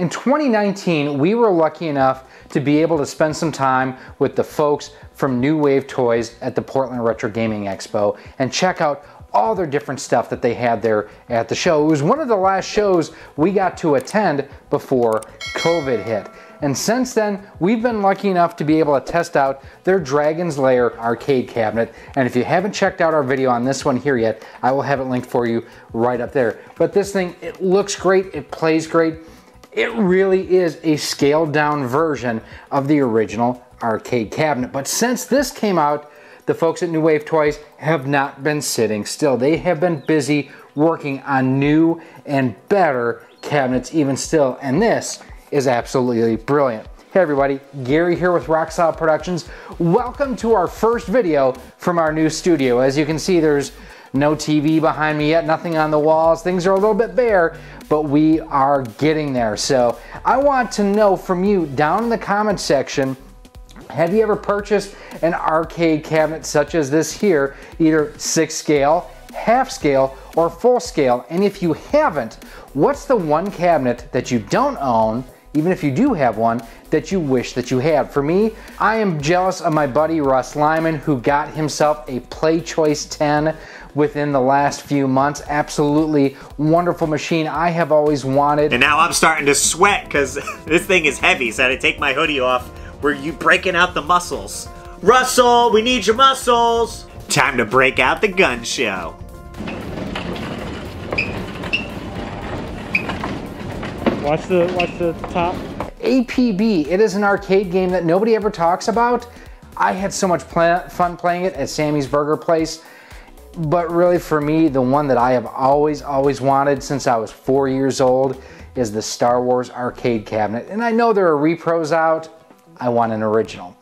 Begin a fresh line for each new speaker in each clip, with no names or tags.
In 2019, we were lucky enough to be able to spend some time with the folks from New Wave Toys at the Portland Retro Gaming Expo and check out all their different stuff that they had there at the show. It was one of the last shows we got to attend before COVID hit. And since then, we've been lucky enough to be able to test out their Dragon's Lair arcade cabinet. And if you haven't checked out our video on this one here yet, I will have it linked for you right up there. But this thing, it looks great, it plays great. It really is a scaled down version of the original arcade cabinet. But since this came out, the folks at New Wave Toys have not been sitting still. They have been busy working on new and better cabinets even still. And this is absolutely brilliant. Hey everybody, Gary here with RoXolid Productions. Welcome to our first video from our new studio. As you can see, there's no TV behind me yet, nothing on the walls. Things are a little bit bare, but we are getting there. So I want to know from you down in the comment section, have you ever purchased an arcade cabinet such as this here, either six scale, half scale, or full scale? And if you haven't, what's the one cabinet that you don't own even if you do have one, that you wish that you had. For me, I am jealous of my buddy Russ Lyman who got himself a PlayChoice 10 within the last few months. Absolutely wonderful machine I have always wanted.
And now I'm starting to sweat because this thing is heavy, so I had to take my hoodie off. Were you breaking out the muscles? Russell, we need your muscles! Time to break out the gun show.
Watch the watch the top.
APB, it is an arcade game that nobody ever talks about. I had so much fun playing it at Sammy's Burger Place. But really for me, the one that I have always, always wanted since I was four years old is the Star Wars arcade cabinet. And I know there are repros out. I want an original.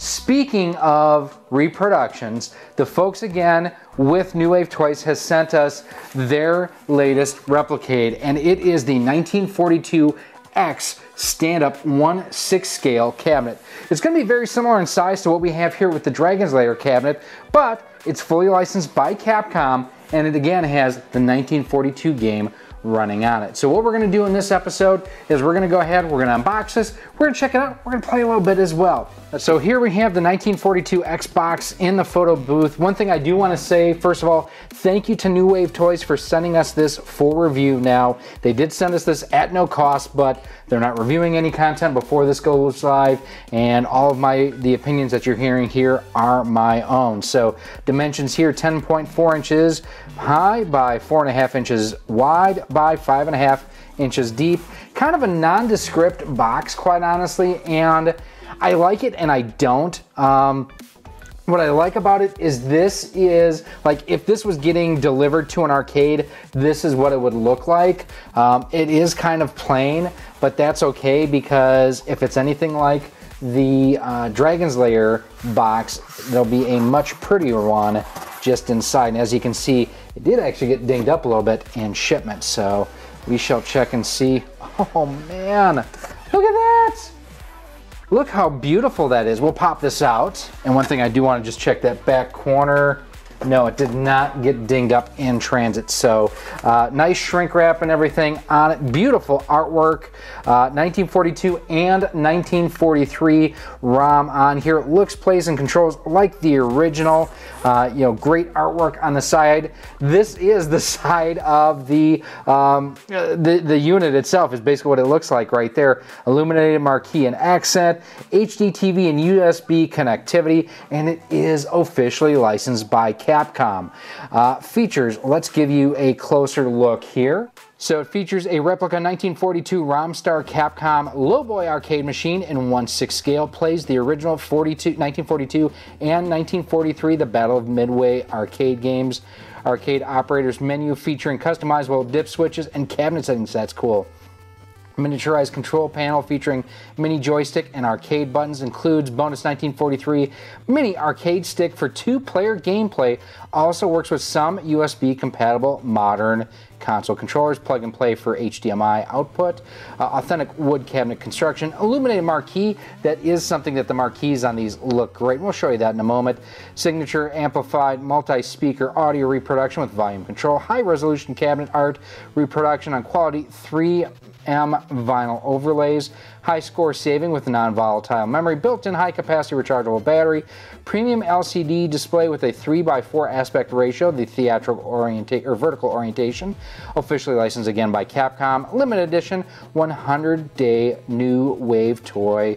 Speaking of reproductions, the folks again with New Wave Toys has sent us their latest Replicade, and it is the 1942 X stand-up 1 6 scale cabinet. It's going to be very similar in size to what we have here with the Dragon's Lair cabinet, but it's fully licensed by Capcom, and it again has the 1942 game running on it. So what we're gonna do in this episode is we're gonna go ahead, we're gonna unbox this, we're gonna check it out, we're gonna play a little bit as well. So here we have the 1942 X box in the photo booth. One thing I do wanna say, first of all, thank you to New Wave Toys for sending us this for review now. They did send us this at no cost, but they're not reviewing any content before this goes live, and all of my the opinions that you're hearing here are my own. So dimensions here, 10.4 inches high by four and a half inches wide by five and a half inches deep. Kind of a nondescript box, quite honestly, and I like it and I don't. Um, what I like about it is this is, like if this was getting delivered to an arcade, this is what it would look like. Um, it is kind of plain, but that's okay because if it's anything like the uh, Dragon's Lair box, there'll be a much prettier one just inside. And as you can see, it did actually get dinged up a little bit in shipment. So we shall check and see. Oh man, look at that. Look how beautiful that is. We'll pop this out. And one thing I do want to just check that back corner. No, it did not get dinged up in transit. So uh, nice shrink wrap and everything on it. Beautiful artwork. Uh, 1942 and 1943 ROM on here. It looks, plays, and controls like the original. Uh, you know, great artwork on the side. This is the side of the, um, the, the unit itself is basically what it looks like right there. Illuminated marquee and accent, HD TV and USB connectivity, and it is officially licensed by Capcom. Uh, features, let's give you a closer look here. So it features a replica 1942 Romstar Capcom Lowboy arcade machine in 1-6 scale, plays the original 42, 1942 and 1943 The Battle of Midway arcade games. Arcade operator's menu featuring customizable dip switches and cabinet settings. That's cool. Miniaturized control panel featuring mini joystick and arcade buttons includes bonus 1943 mini arcade stick for two-player gameplay. Also works with some USB compatible modern console controllers, plug and play for HDMI output, uh, authentic wood cabinet construction, illuminated marquee. That is something that the marquees on these look great. We'll show you that in a moment. Signature amplified multi-speaker audio reproduction with volume control, high resolution cabinet art reproduction on quality 3 M vinyl overlays, high score saving with non-volatile memory, built-in high-capacity rechargeable battery, premium LCD display with a 3x4 aspect ratio, the theatrical orientation or vertical orientation, officially licensed again by Capcom, limited edition, 100-day new wave toy.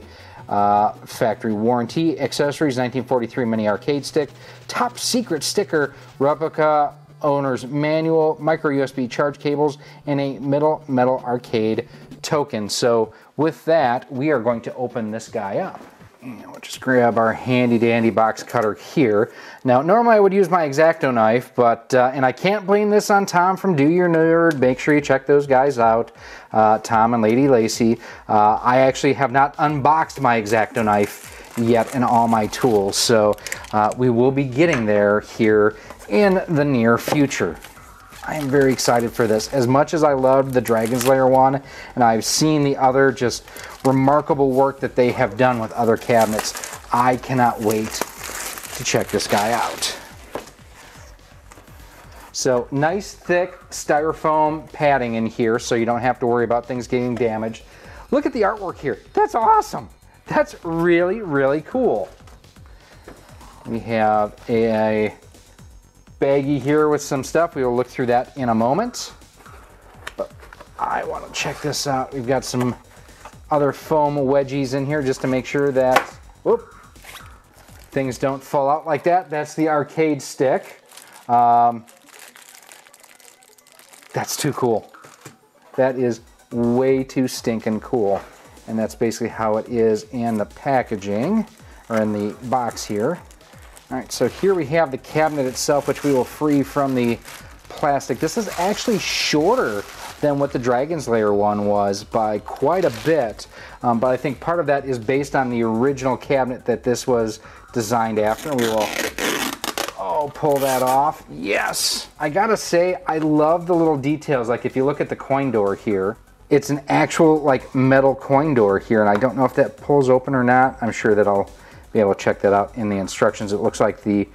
Uh, factory warranty, accessories, 1943 mini arcade stick, top secret sticker, replica owner's manual, micro USB charge cables, and a middle metal arcade token. So with that, we are going to open this guy up. And we'll just grab our handy dandy box cutter here. Now, normally I would use my X-Acto knife, but, uh, and I can't blame this on Tom from Do Your Nerd. Make sure you check those guys out, uh, Tom and Lady Lacy. Uh, I actually have not unboxed my X-Acto knife yet in all my tools, so uh, we will be getting there here in the near future. I am very excited for this. As much as I loved the Dragon's Lair one, and I've seen the other just remarkable work that they have done with other cabinets, I cannot wait to check this guy out. So nice thick styrofoam padding in here so you don't have to worry about things getting damaged. Look at the artwork here. That's awesome. That's really, really cool. We have a baggie here with some stuff. We will look through that in a moment. But I want to check this out. We've got some other foam wedgies in here just to make sure that whoop, things don't fall out like that. That's the arcade stick. Um, that's too cool. That is way too stinking cool. And that's basically how it is in the packaging, or in the box here. All right, so here we have the cabinet itself, which we will free from the plastic. This is actually shorter than what the Dragon's Lair one was by quite a bit, um, but I think part of that is based on the original cabinet that this was designed after. We will, oh, pull that off. Yes! I gotta say, I love the little details. Like if you look at the coin door here, it's an actual like metal coin door here, and I don't know if that pulls open or not. I'm sure that I'll be able to check that out in the instructions. It looks like the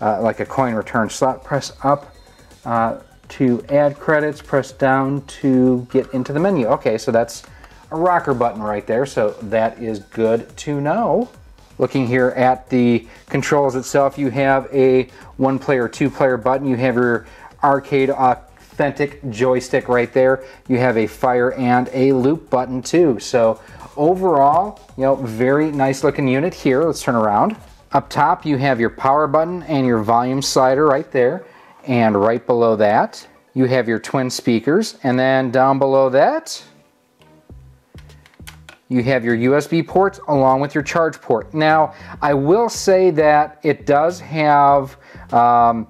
uh, like a coin return slot. Press up uh, to add credits, press down to get into the menu. Okay, so that's a rocker button right there, so that is good to know. Looking here at the controls itself, you have a one player, two player button. You have your arcade authentic joystick right there. You have a fire and a loop button too. So overall, you know, very nice looking unit here. Let's turn around. Up top, you have your power button and your volume slider right there. And right below that, you have your twin speakers. And then down below that, you have your USB ports along with your charge port. Now, I will say that it does have um,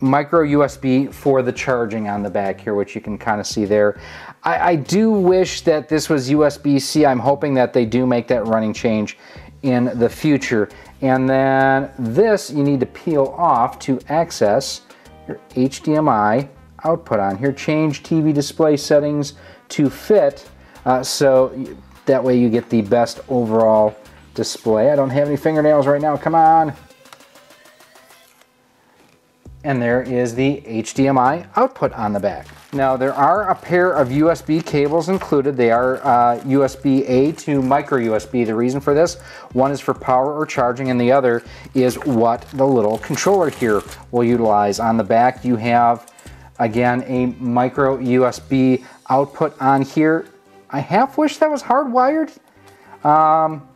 micro USB for the charging on the back here, which you can kind of see there. I, I do wish that this was USB-C. I'm hoping that they do make that running change in the future. And then this you need to peel off to access your HDMI output on here. Change TV display settings to fit uh, so that way you get the best overall display. I don't have any fingernails right now, come on. And there is the HDMI output on the back. Now there are a pair of USB cables included. They are uh, USB-A to micro USB. The reason for this, one is for power or charging and the other is what the little controller here will utilize. On the back you have, again, a micro USB output on here. I half wish that was hardwired, um,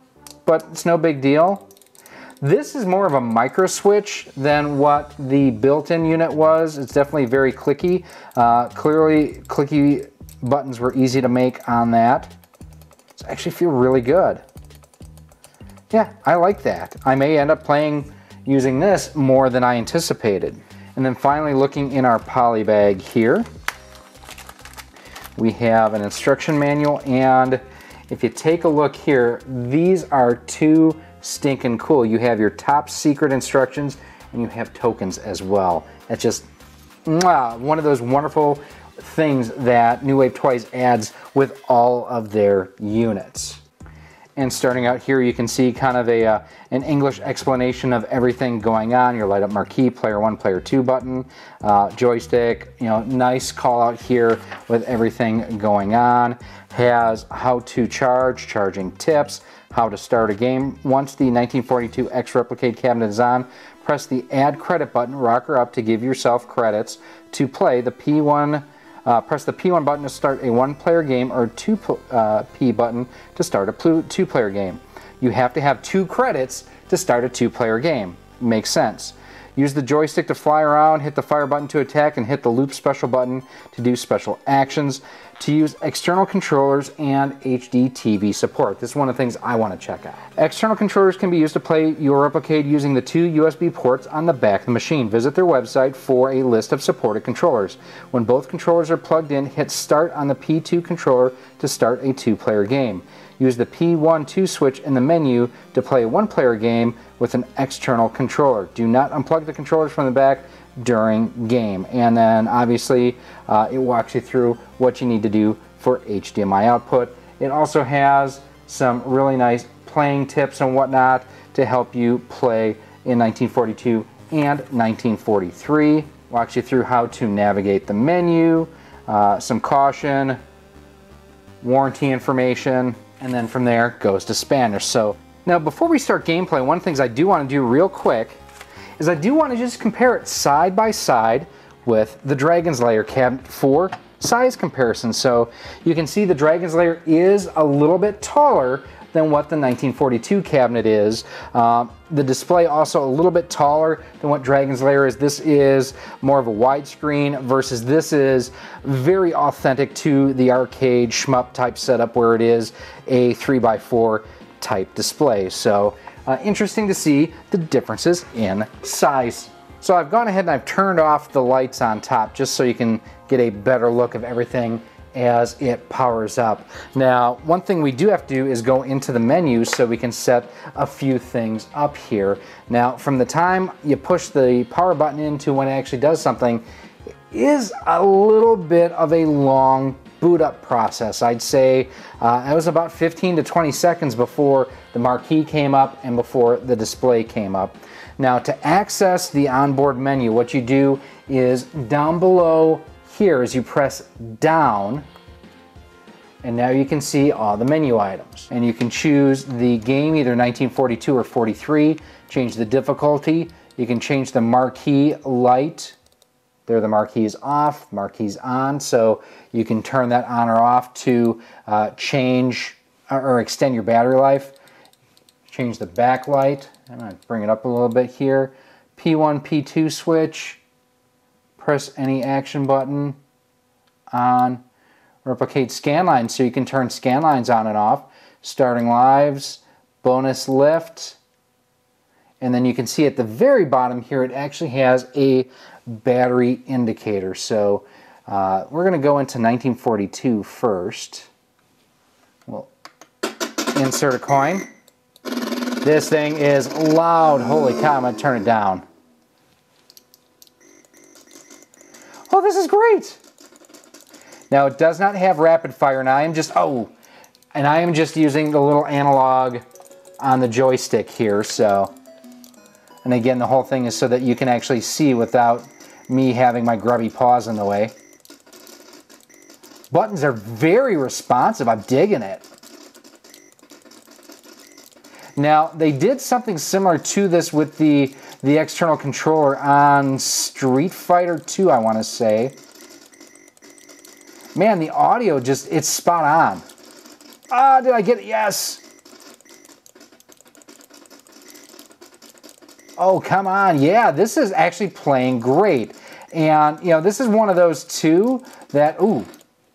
but it's no big deal. This is more of a micro switch than what the built-in unit was. It's definitely very clicky. Uh, clearly, clicky buttons were easy to make on that. It's actually feel really good. Yeah, I like that. I may end up playing using this more than I anticipated. And then finally looking in our poly bag here, we have an instruction manual and if you take a look here, these are two stinking cool. You have your top secret instructions and you have tokens as well. That's just mwah, one of those wonderful things that New Wave Toys adds with all of their units. And starting out here, you can see kind of a uh, an English explanation of everything going on. Your light up marquee, player one, player two button, uh, joystick. You know, nice call out here with everything going on. Has how to charge, charging tips, how to start a game. Once the 1942 X Replicade cabinet is on, press the Add Credit button, rocker up to give yourself credits to play the P1 uh, press the P1 button to start a one-player game or 2 uh, P button to start a two-player game. You have to have two credits to start a two-player game. Makes sense. Use the joystick to fly around, hit the fire button to attack, and hit the loop special button to do special actions. To use external controllers and HD TV support. This is one of the things I want to check out. External controllers can be used to play your Replicade using the two USB ports on the back of the machine. Visit their website for a list of supported controllers. When both controllers are plugged in, hit start on the P2 controller to start a two-player game. Use the P1-2 switch in the menu to play a one-player game with an external controller. Do not unplug the controllers from the back during game. And then obviously uh, it walks you through what you need to do for HDMI output. It also has some really nice playing tips and whatnot to help you play in 1942 and 1943. Walks you through how to navigate the menu, uh, some caution, warranty information, and then from there goes to Spanish. So now before we start gameplay, one of the things I do want to do real quick is I do want to just compare it side by side with the Dragon's Lair cabinet for size comparison. So you can see the Dragon's Lair is a little bit taller than what the 1942 cabinet is. Um, the display also a little bit taller than what Dragon's Lair is. This is more of a widescreen versus this is very authentic to the arcade shmup type setup where it is a 3x4 type display. So uh, interesting to see the differences in size. So I've gone ahead and I've turned off the lights on top just so you can get a better look of everything as it powers up. Now, one thing we do have to do is go into the menu so we can set a few things up here. Now, from the time you push the power button into when it actually does something, is a little bit of a long boot up process. I'd say uh, it was about 15 to 20 seconds before the marquee came up and before the display came up. Now to access the onboard menu, what you do is down below here as you press down, and now you can see all the menu items. And you can choose the game, either 1942 or 43, change the difficulty, you can change the marquee light, there the marquee is off, marquee's on, so you can turn that on or off to uh, change or extend your battery life. Change the backlight, I'm gonna bring it up a little bit here. P1, P2 switch, press any action button on. Replicate scan lines so you can turn scan lines on and off. Starting lives, bonus lift, and then you can see at the very bottom here it actually has a battery indicator. So uh, we're going to go into 1942 first. We'll insert a coin. This thing is loud. Holy cow, I'm going to turn it down. This is great. Now, it does not have rapid fire, and I am just, oh, and I am just using the little analog on the joystick here, so. And again, the whole thing is so that you can actually see without me having my grubby paws in the way. Buttons are very responsive. I'm digging it. Now, they did something similar to this with the, the external controller on Street Fighter 2, I want to say. Man, the audio just, it's spot on. Ah, did I get it? Yes. Oh, come on. Yeah, this is actually playing great. And, you know, this is one of those two that, ooh,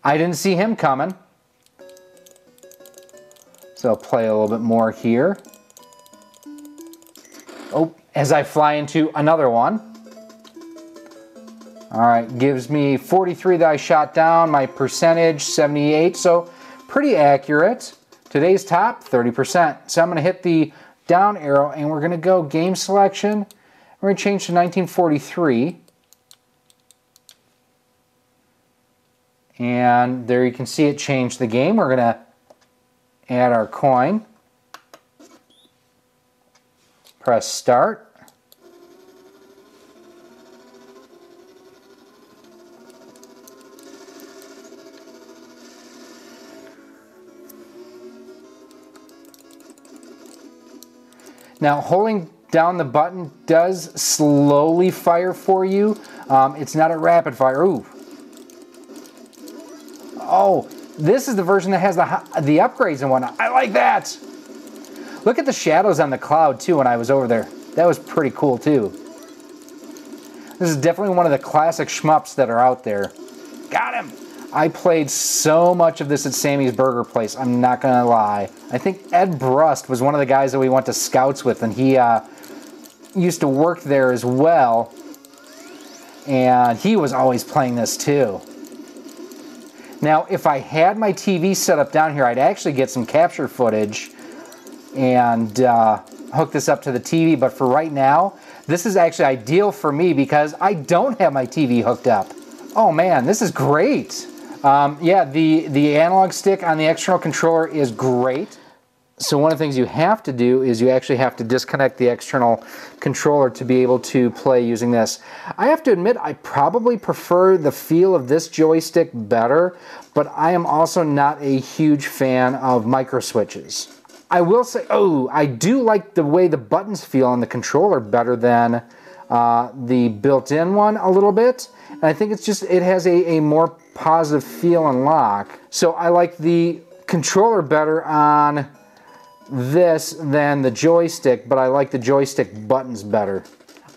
I didn't see him coming. So play a little bit more here. As I fly into another one. All right, gives me 43 that I shot down, my percentage 78, so pretty accurate. Today's top, 30%. So I'm gonna hit the down arrow and we're gonna go game selection. We're gonna change to 1943. And there you can see it changed the game. We're gonna add our coin. Press start. Now holding down the button does slowly fire for you. Um, it's not a rapid fire. Ooh. Oh, this is the version that has the, the upgrades and whatnot. I like that. Look at the shadows on the cloud too when I was over there. That was pretty cool too. This is definitely one of the classic shmups that are out there. Got him! I played so much of this at Sammy's Burger Place, I'm not gonna lie. I think Ed Brust was one of the guys that we went to scouts with and he uh, used to work there as well. And he was always playing this too. Now, if I had my TV set up down here, I'd actually get some capture footage and uh, hook this up to the TV. But for right now, this is actually ideal for me because I don't have my TV hooked up. Oh man, this is great. Um, yeah, the, the analog stick on the external controller is great. So one of the things you have to do is you actually have to disconnect the external controller to be able to play using this. I have to admit I probably prefer the feel of this joystick better, but I am also not a huge fan of micro switches. I will say, oh, I do like the way the buttons feel on the controller better than uh, the built-in one a little bit. And I think it's just, it has a, a more positive feel and lock. So I like the controller better on this than the joystick, but I like the joystick buttons better.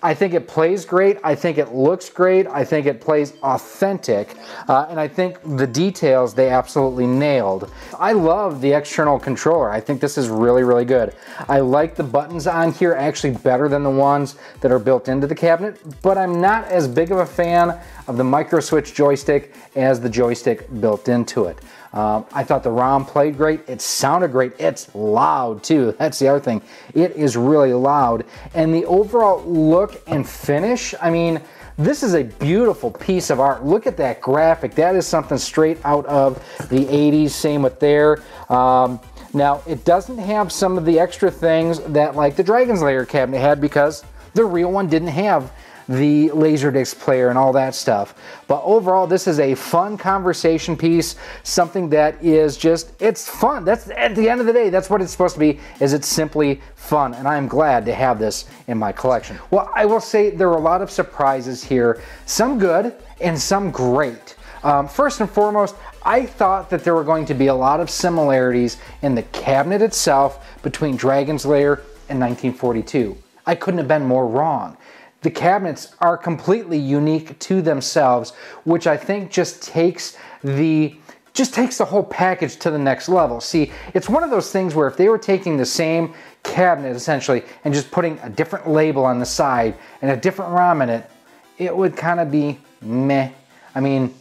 I think it plays great. I think it looks great. I think it plays authentic. Uh, and I think the details they absolutely nailed. I love the external controller. I think this is really, really good. I like the buttons on here actually better than the ones that are built into the cabinet, but I'm not as big of a fan of the micro switch joystick as the joystick built into it. Um, I thought the ROM played great. It sounded great. It's loud too. That's the other thing. It is really loud. And the overall look and finish, I mean, this is a beautiful piece of art. Look at that graphic. That is something straight out of the 80s. Same with there. Um, now, it doesn't have some of the extra things that like the Dragon's Lair cabinet had because the real one didn't have the Laserdisc player and all that stuff. But overall, this is a fun conversation piece, something that is just, it's fun. That's at the end of the day, that's what it's supposed to be, is it's simply fun. And I'm glad to have this in my collection. Well, I will say there were a lot of surprises here, some good and some great. Um, first and foremost, I thought that there were going to be a lot of similarities in the cabinet itself between Dragon's Lair and 1942. I couldn't have been more wrong the cabinets are completely unique to themselves, which I think just takes the just takes the whole package to the next level. See, it's one of those things where if they were taking the same cabinet essentially and just putting a different label on the side and a different ROM in it, it would kind of be meh. I mean,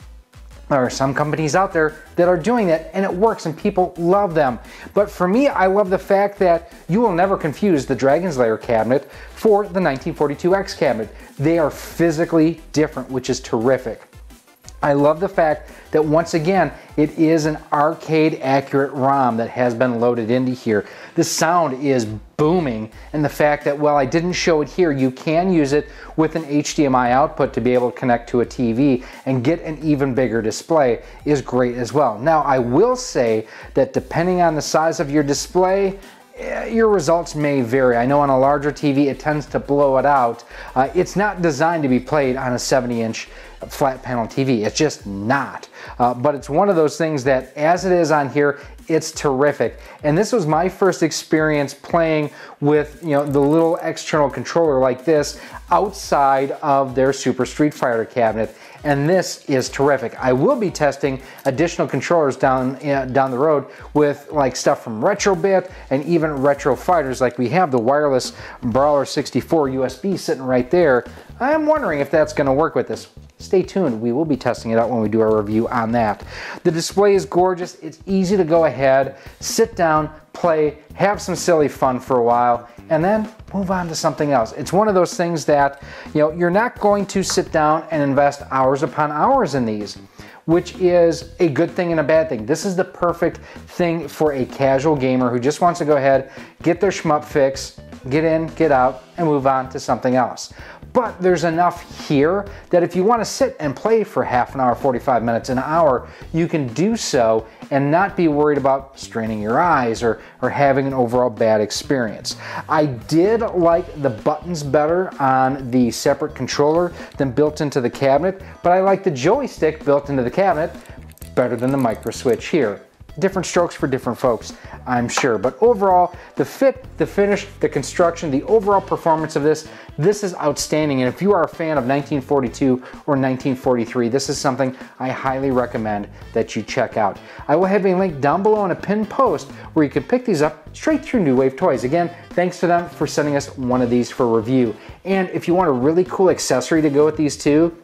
there are some companies out there that are doing that and it works and people love them. But for me, I love the fact that you will never confuse the Dragon's Lair cabinet for the 1942X cabinet. They are physically different, which is terrific. I love the fact that once again, it is an arcade accurate ROM that has been loaded into here. The sound is booming and the fact that, well, I didn't show it here, you can use it with an HDMI output to be able to connect to a TV and get an even bigger display is great as well. Now, I will say that depending on the size of your display, your results may vary. I know on a larger TV it tends to blow it out. Uh, it's not designed to be played on a 70 inch flat panel TV. It's just not. Uh, but it's one of those things that as it is on here, it's terrific. And this was my first experience playing with you know the little external controller like this outside of their Super Street Fighter cabinet and this is terrific. I will be testing additional controllers down uh, down the road with like stuff from Retrobit and even Retro Fighters like we have the wireless Brawler 64 USB sitting right there. I'm wondering if that's going to work with this. Stay tuned, we will be testing it out when we do our review on that. The display is gorgeous, it's easy to go ahead, sit down, play, have some silly fun for a while, and then move on to something else. It's one of those things that, you know, you're not going to sit down and invest hours upon hours in these which is a good thing and a bad thing. This is the perfect thing for a casual gamer who just wants to go ahead, get their shmup fix, get in, get out, and move on to something else. But there's enough here that if you want to sit and play for half an hour, 45 minutes, an hour, you can do so and not be worried about straining your eyes or, or having an overall bad experience. I did like the buttons better on the separate controller than built into the cabinet, but I like the joystick built into the cabinet better than the micro switch here. Different strokes for different folks, I'm sure. But overall, the fit, the finish, the construction, the overall performance of this, this is outstanding. And if you are a fan of 1942 or 1943, this is something I highly recommend that you check out. I will have a link down below in a pinned post where you can pick these up straight through New Wave Toys. Again, thanks to them for sending us one of these for review. And if you want a really cool accessory to go with these two,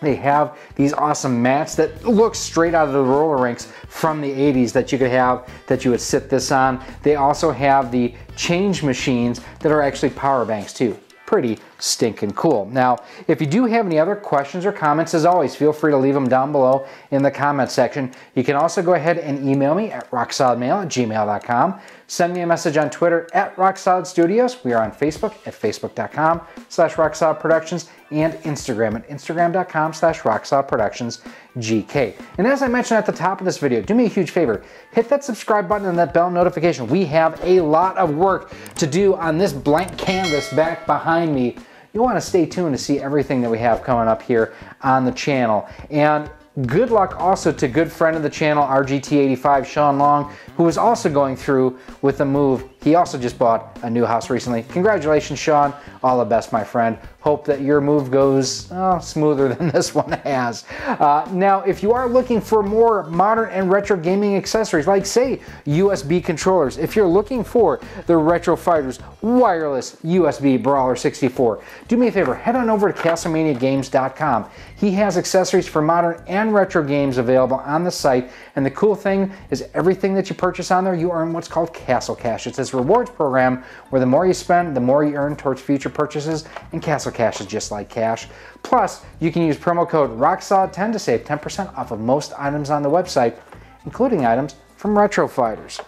they have these awesome mats that look straight out of the roller rinks from the 80s that you could have that you would sit this on. They also have the change machines that are actually power banks too pretty stinking cool. Now, if you do have any other questions or comments, as always, feel free to leave them down below in the comment section. You can also go ahead and email me at rocksolidmail at gmail.com. Send me a message on Twitter at Rocksolid Studios. We are on Facebook at facebook.com slash rocksolidproductions and Instagram at instagram.com slash rocksolidproductions GK. And as I mentioned at the top of this video, do me a huge favor, hit that subscribe button and that bell notification. We have a lot of work to do on this blank canvas back behind me. You want to stay tuned to see everything that we have coming up here on the channel. And Good luck also to good friend of the channel, RGT85, Sean Long, who is also going through with a move. He also just bought a new house recently. Congratulations, Sean. All the best, my friend. Hope that your move goes oh, smoother than this one has. Uh, now, if you are looking for more modern and retro gaming accessories, like say USB controllers, if you're looking for the Retro Fighters wireless USB Brawler 64, do me a favor, head on over to CastlemaniaGames.com. He has accessories for modern and retro games available on the site, and the cool thing is everything that you purchase on there, you earn what's called Castle Cash. It's this rewards program where the more you spend, the more you earn towards future purchases, and Castle Cash is just like cash. Plus, you can use promo code ROCKSOLID10 to save 10% off of most items on the website, including items from Retro Fighters.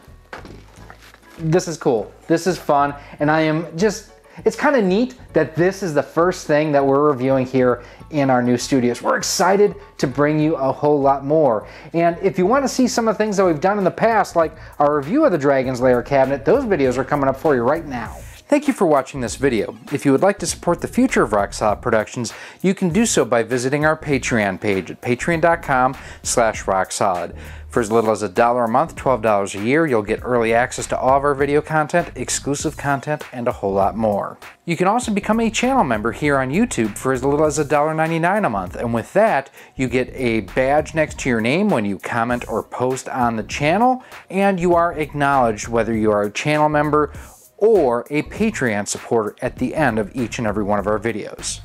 This is cool. This is fun, and I am just it's kind of neat that this is the first thing that we're reviewing here in our new studios. We're excited to bring you a whole lot more. And if you want to see some of the things that we've done in the past, like our review of the Dragon's Lair cabinet, those videos are coming up for you right now. Thank you for watching this video. If you would like to support the future of RoXolid Productions, you can do so by visiting our Patreon page at patreon.com slash rocksolid. For as little as a dollar a month, $12 a year, you'll get early access to all of our video content, exclusive content, and a whole lot more. You can also become a channel member here on YouTube for as little as $1.99 a month, and with that, you get a badge next to your name when you comment or post on the channel, and you are acknowledged whether you are a channel member or a Patreon supporter at the end of each and every one of our videos.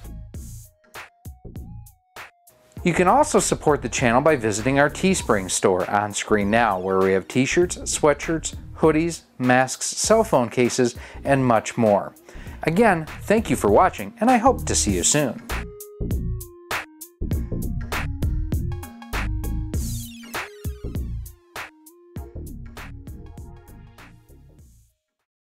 You can also support the channel by visiting our Teespring store on screen now, where we have t-shirts, sweatshirts, hoodies, masks, cell phone cases, and much more. Again, thank you for watching, and I hope to see you soon.